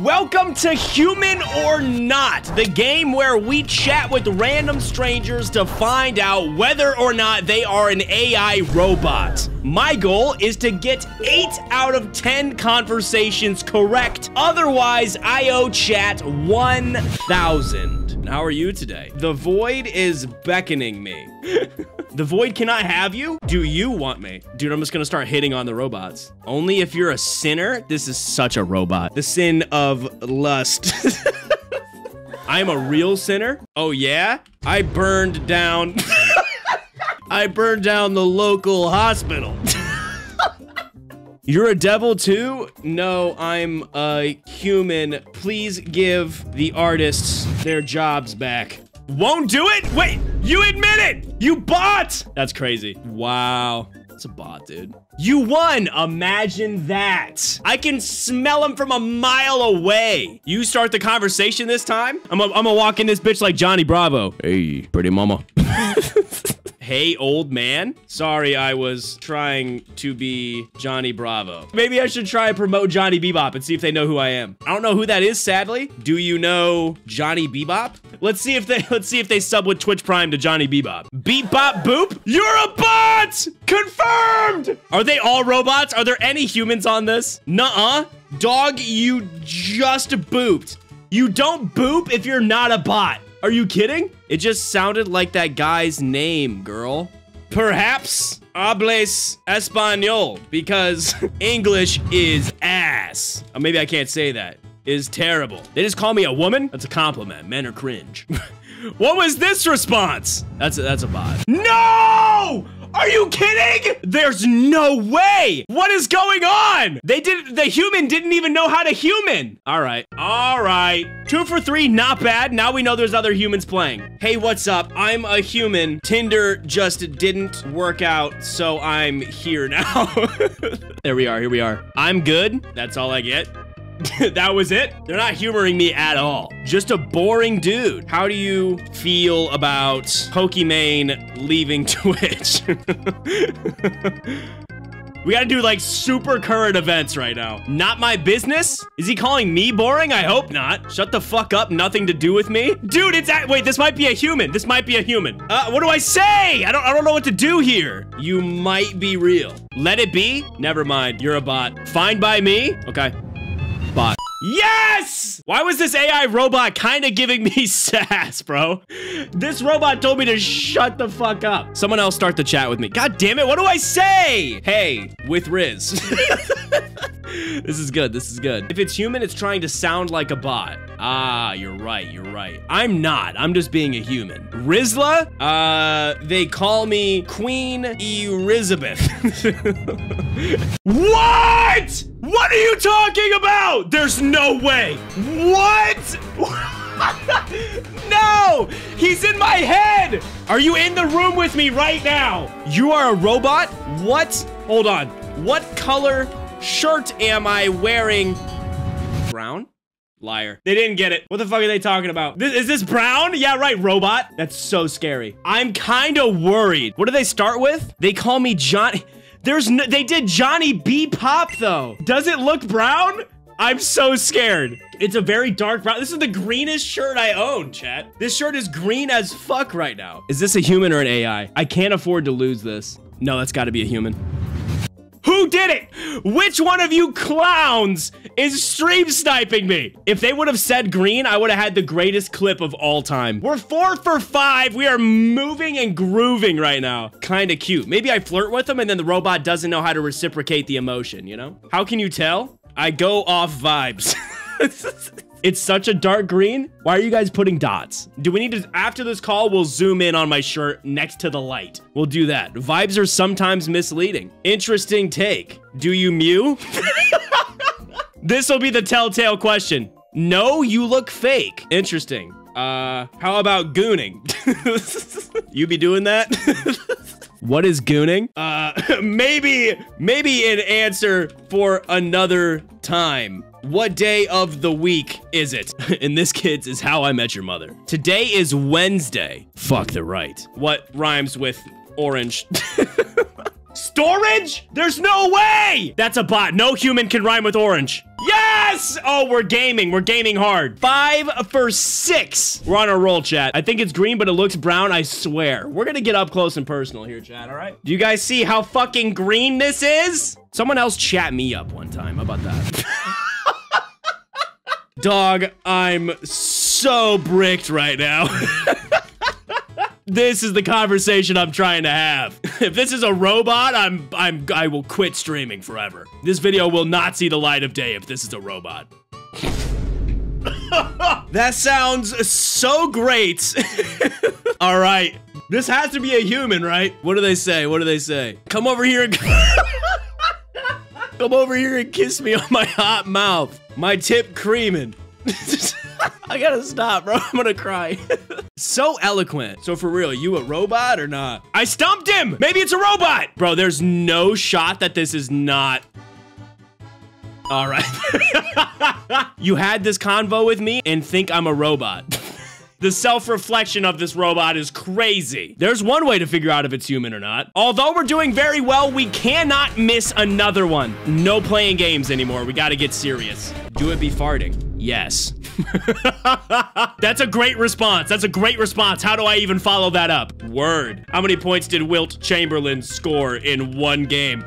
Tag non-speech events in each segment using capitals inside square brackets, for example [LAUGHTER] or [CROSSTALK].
Welcome to Human or Not, the game where we chat with random strangers to find out whether or not they are an AI robot. My goal is to get 8 out of 10 conversations correct. Otherwise, I owe chat 1,000. How are you today? The void is beckoning me. [LAUGHS] the void cannot have you? Do you want me? Dude, I'm just gonna start hitting on the robots. Only if you're a sinner? This is such a robot. The sin of lust. [LAUGHS] I'm a real sinner? Oh yeah? I burned down... [LAUGHS] I burned down the local hospital. You're a devil too? No, I'm a human. Please give the artists their jobs back. Won't do it? Wait, you admit it! You bought! That's crazy. Wow. It's a bot, dude. You won! Imagine that. I can smell him from a mile away. You start the conversation this time? I'm gonna walk in this bitch like Johnny Bravo. Hey, pretty mama. [LAUGHS] Hey, old man. Sorry, I was trying to be Johnny Bravo. Maybe I should try and promote Jonny Bebop and see if they know who I am. I don't know who that is, sadly. Do you know Jonny Bebop? Let's see if they [LAUGHS] let's see if they sub with Twitch Prime to Jonny Bebop. Beep bop boop. You're a bot! Confirmed! Are they all robots? Are there any humans on this? Nuh-uh. Dog, you just booped. You don't boop if you're not a bot. Are you kidding? It just sounded like that guy's name, girl. Perhaps hables español because [LAUGHS] English is ass. Or maybe I can't say that. Is terrible. They just call me a woman? That's a compliment. Men are cringe. [LAUGHS] what was this response? That's a, that's a bot. No! Are you kidding? There's no way. What is going on? They did the human didn't even know how to human. All right. All right. Two for three, not bad. Now we know there's other humans playing. Hey, what's up? I'm a human. Tinder just didn't work out, so I'm here now. [LAUGHS] there we are. Here we are. I'm good. That's all I get. [LAUGHS] that was it? They're not humoring me at all. Just a boring dude. How do you feel about Pokimane leaving [LAUGHS] Twitch? [LAUGHS] We gotta do like super current events right now. Not my business? Is he calling me boring? I hope not. Shut the fuck up, nothing to do with me. Dude, it's at- wait, this might be a human. This might be a human. Uh, what do I say? I don't- I don't know what to do here. You might be real. Let it be? Never mind, you're a bot. Fine by me? Okay. Yes! Why was this AI robot kind of giving me [LAUGHS] sass, bro? This robot told me to shut the fuck up. Someone else start the chat with me. God damn it, what do I say? Hey, with Riz. [LAUGHS] this is good, this is good. If it's human, it's trying to sound like a bot. Ah, you're right, you're right. I'm not, I'm just being a human. Rizla? Uh, they call me Queen Elizabeth. [LAUGHS] what? What are you talking about? There's no way. What? [LAUGHS] no! He's in my head! Are you in the room with me right now? You are a robot? What? Hold on. What color shirt am I wearing? Brown? Liar. They didn't get it. What the fuck are they talking about? This, is this brown? Yeah, right, robot. That's so scary. I'm kind of worried. What do they start with? They call me Johnny. There's no, they did Johnny B Pop though. Does it look brown? I'm so scared. It's a very dark brown. This is the greenest shirt I own, chat. This shirt is green as fuck right now. Is this a human or an AI? I can't afford to lose this. No, that's gotta be a human. Who did it? Which one of you clowns is stream sniping me? If they would have said green, I would have had the greatest clip of all time. We're four for five. We are moving and grooving right now. Kind of cute. Maybe I flirt with them and then the robot doesn't know how to reciprocate the emotion, you know? How can you tell? I go off vibes. [LAUGHS] It's such a dark green. Why are you guys putting dots? Do we need to, after this call, we'll zoom in on my shirt next to the light. We'll do that. Vibes are sometimes misleading. Interesting take. Do you mew? [LAUGHS] this will be the telltale question. No, you look fake. Interesting. Uh, how about gooning? [LAUGHS] you be doing that? [LAUGHS] What is gooning? Uh, maybe, maybe an answer for another time. What day of the week is it? [LAUGHS] and this, kids, is how I met your mother. Today is Wednesday. Fuck the right. What rhymes with orange? [LAUGHS] Storage? There's no way! That's a bot. No human can rhyme with orange. Yes! Oh, we're gaming. We're gaming hard. Five for six. We're on a roll, chat. I think it's green, but it looks brown. I swear. We're gonna get up close and personal here, chat, all right? Do you guys see how fucking green this is? Someone else chat me up one time. How about that? [LAUGHS] Dog, I'm so bricked right now. [LAUGHS] this is the conversation I'm trying to have. [LAUGHS] if this is a robot, I'm I'm I will quit streaming forever. This video will not see the light of day if this is a robot. [LAUGHS] that sounds so great. All right. This has to be a human, right? What do they say? What do they say? Come over here and Come over here and kiss me on my hot mouth. My tip creaming. [LAUGHS] I gotta stop, bro. [LAUGHS] I'm gonna cry. [LAUGHS] so eloquent. So for real, you a robot or not? I stumped him! Maybe it's a robot! Bro, there's no shot that this is not all right. you had this convo with me and think I'm a robot. The self-reflection of this robot is crazy. There's one way to figure out if it's human or not. Although we're doing very well, we cannot miss another one. No playing games anymore. We gotta get serious. Do it be farting? Yes. That's a great response. That's a great response. How do I even follow that up? Word. How many points did Wilt Chamberlain score in one game?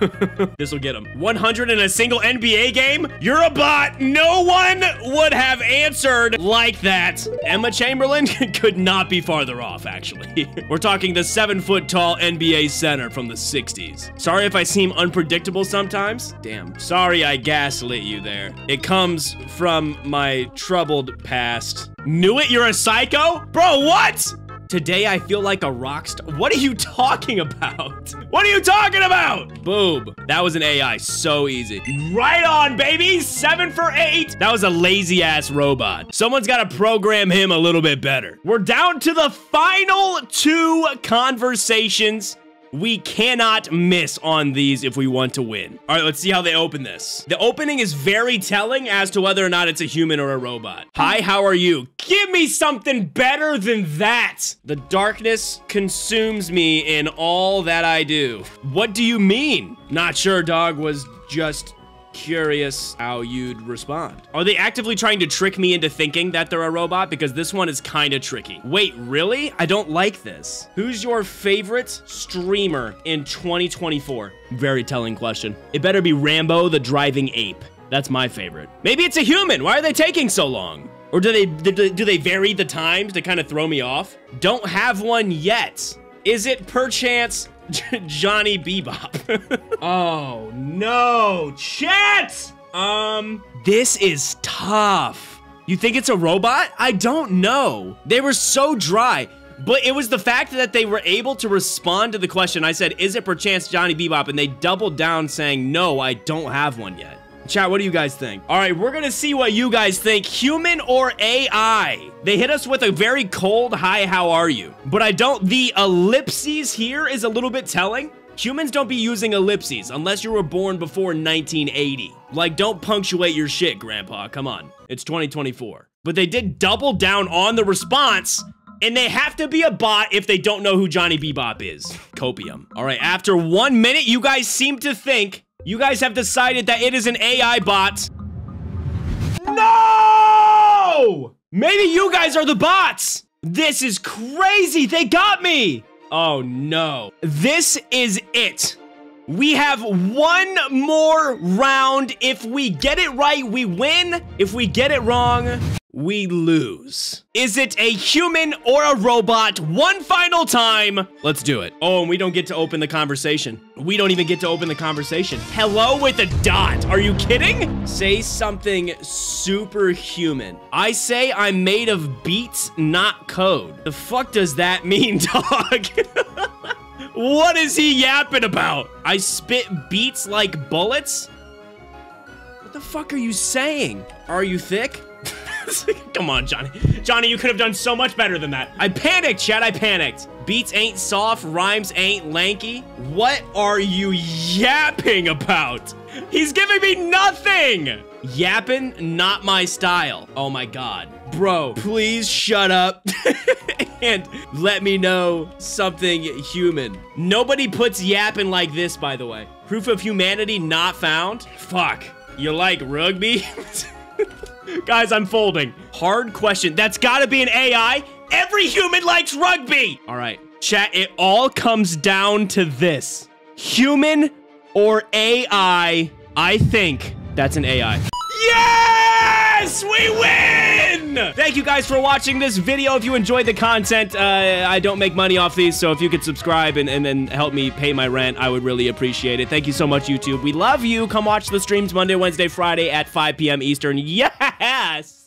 [LAUGHS] this will get him. 100 in a single NBA game? You're a bot. No one would have answered like that. Emma Chamberlain [LAUGHS] could not be farther off, actually. [LAUGHS] We're talking the seven foot tall NBA center from the 60s. Sorry if I seem unpredictable sometimes. Damn. Sorry I gaslit you there. It comes from my troubled past. Knew it? You're a psycho? Bro, what? Today I feel like a rock star. What are you talking about? [LAUGHS] What are you talking about? Boob. That was an AI. So easy. Right on, baby. Seven for eight. That was a lazy ass robot. Someone's got to program him a little bit better. We're down to the final two conversations we cannot miss on these if we want to win. All right, let's see how they open this. The opening is very telling as to whether or not it's a human or a robot. Hi, how are you? Give me something better than that. The darkness consumes me in all that I do. What do you mean? Not sure, dog was just curious how you'd respond. Are they actively trying to trick me into thinking that they're a robot? Because this one is kind of tricky. Wait, really? I don't like this. Who's your favorite streamer in 2024? Very telling question. It better be Rambo the Driving Ape. That's my favorite. Maybe it's a human. Why are they taking so long? Or do they do they vary the times to kind of throw me off? Don't have one yet. Is it perchance Jonny Bebop. [LAUGHS] oh no, chat! Um, this is tough. You think it's a robot? I don't know. They were so dry. But it was the fact that they were able to respond to the question. I said, is it perchance Jonny Bebop? And they doubled down saying, no, I don't have one yet. Chat, what do you guys think? All right, we're gonna see what you guys think. Human or AI? They hit us with a very cold, hi, how are you? But I don't, the ellipses here is a little bit telling. Humans don't be using ellipses unless you were born before 1980. Like, don't punctuate your shit, Grandpa, come on. It's 2024. But they did double down on the response and they have to be a bot if they don't know who Jonny Bebop is. Copium. All right, after one minute, you guys seem to think you guys have decided that it is an AI bot. No! Maybe you guys are the bots. This is crazy. They got me. Oh no. This is it. We have one more round. If we get it right, we win. If we get it wrong, we lose. Is it a human or a robot? One final time. Let's do it. Oh, and we don't get to open the conversation. We don't even get to open the conversation. Hello with a dot. Are you kidding? Say something superhuman. I say I'm made of beats, not code. The fuck does that mean, [LAUGHS] dog? what is he yapping about? I spit beats like bullets? What the fuck are you saying? Are you thick? [LAUGHS] Come on, Jonny. Jonny, you could have done so much better than that. I panicked, Chad. I panicked. Beats ain't soft, rhymes ain't lanky. What are you yapping about? He's giving me nothing. Yapping, not my style. Oh my God. Bro, please shut up [LAUGHS] and let me know something human. Nobody puts yapping like this, by the way. Proof of humanity not found? Fuck. You like rugby? [LAUGHS] Guys, I'm folding. Hard question. That's gotta be an AI. Every human likes rugby. All right, chat, it all comes down to this. Human or AI? I think that's an AI. Yes! We win! Thank you guys for watching this video. If you enjoyed the content, uh, I don't make money off these, so if you could subscribe and, and then help me pay my rent, I would really appreciate it. Thank you so much, YouTube. We love you. Come watch the streams Monday, Wednesday, Friday at 5 p.m. Eastern. [LAUGHS] Yes!